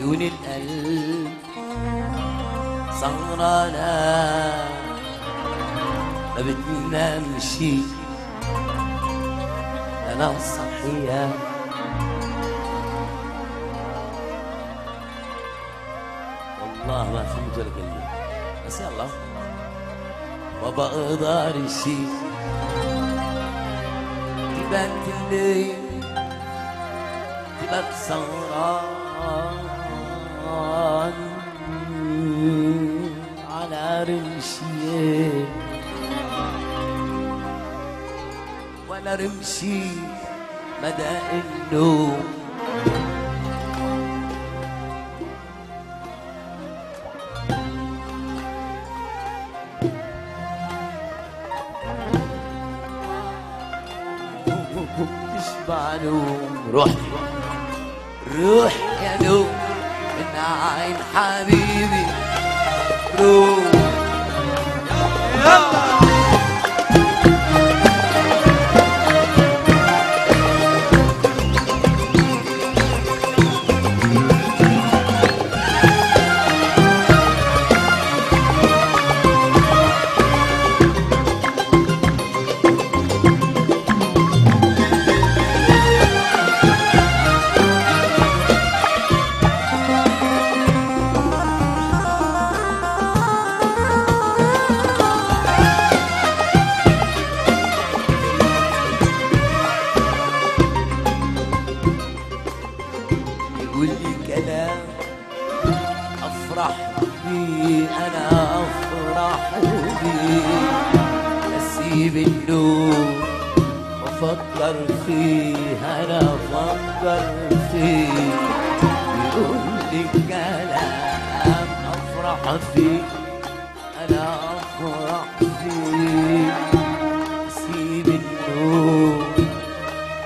عيون القلب سهرانة ما بتنامش أنا صحية. والله ما فهمت ولا كلمة بس يلا. ما بقدرش تبات الليل؟ تبات سهران على رمشي ولا رمشي مدى النوم. اشبع نوم. روح. روح يا نوم. من عين حبيبي. روح. يقول اسيب النوم وافكر فيه أنا أفكر فيه يقول لي كلام افرح فيه أنا افرح فيه اسيب النوم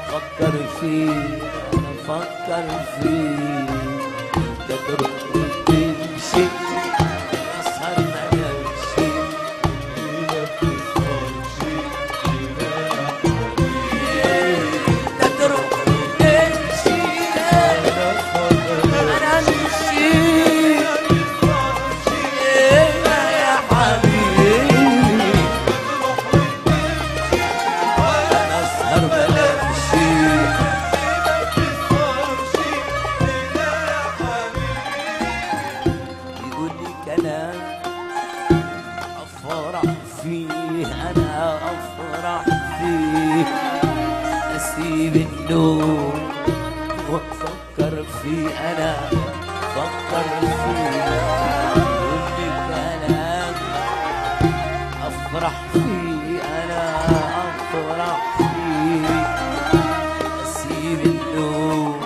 فكر فيه أنا فكر فيه تترك اسيب النوم وافكر فيه أنا أفكر فيه يقول لي كلام أفرح فيه أنا أفرح فيه اسيب النوم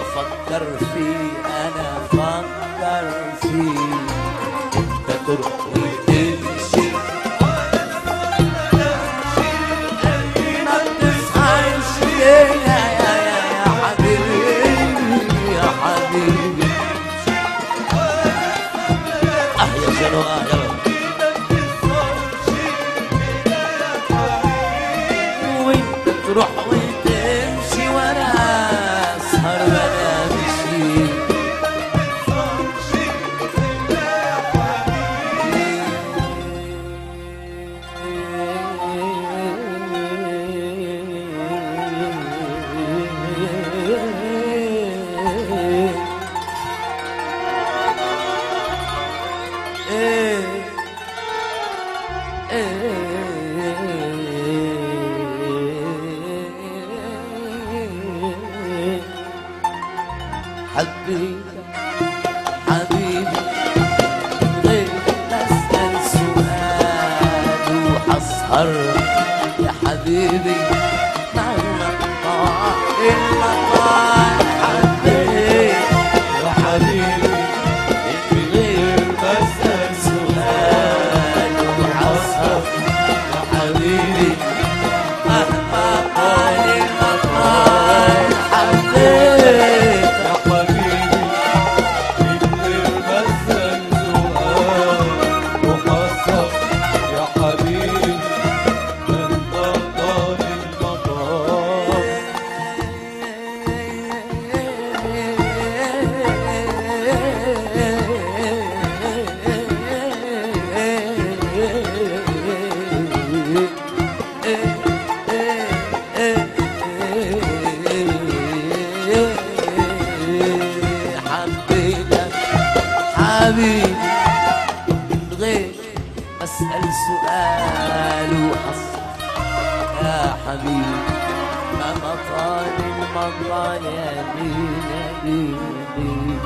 أفكر فيه أنا أفكر فيه حبيبي حبيبي غير أسأل سؤال وحسهر يا حبيبي سؤال وحصل يا حبيبي ما مطال المطال يا ليل يا ليل